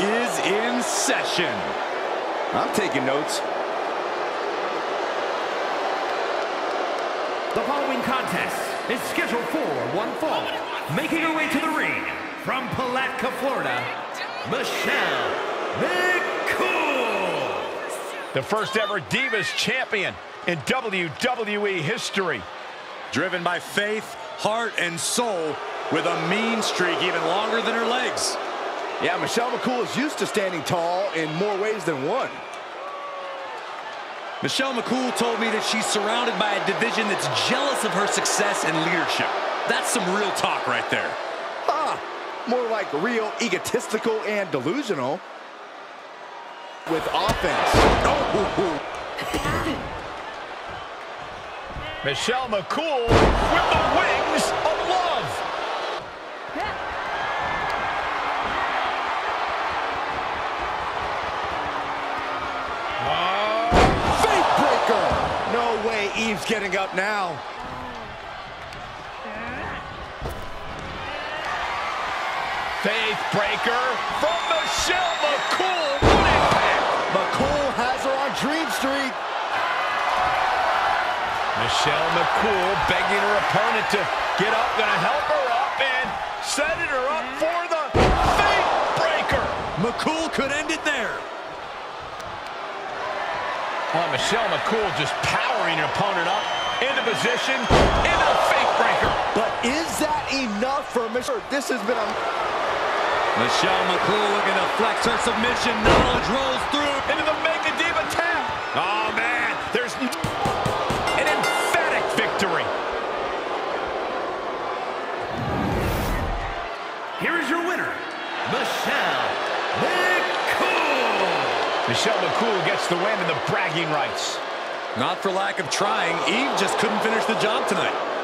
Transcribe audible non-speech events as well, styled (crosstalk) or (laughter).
is in session. I'm taking notes. The following contest is scheduled for one fall. Making her way to the ring from Palatka, Florida, Michelle McCool. The first ever Divas champion in WWE history. Driven by faith, heart, and soul with a mean streak even longer than her legs. Yeah, Michelle McCool is used to standing tall in more ways than one. Michelle McCool told me that she's surrounded by a division that's jealous of her success and leadership. That's some real talk right there. Ah, more like real egotistical and delusional with offense. Oh, (laughs) Michelle McCool with the wings of love. Faith breaker! No way Eve's getting up now. Faith breaker from Michelle McCool. What impact! McCool has her on Dream Street. Michelle McCool begging her opponent to get up, gonna help her up and setting her up for the Faith breaker. McCool could end it there. Oh, Michelle McCool just powering her opponent up into position, into the Faith breaker. But is that enough for Michelle? This has been a... Michelle McCool looking to flex her submission. Knowledge rolls through. into the Mega Diva tap. Oh, man, there's an emphatic victory. Here is your winner, Michelle McCool. Michelle McCool gets the win and the bragging rights. Not for lack of trying. Eve just couldn't finish the job tonight.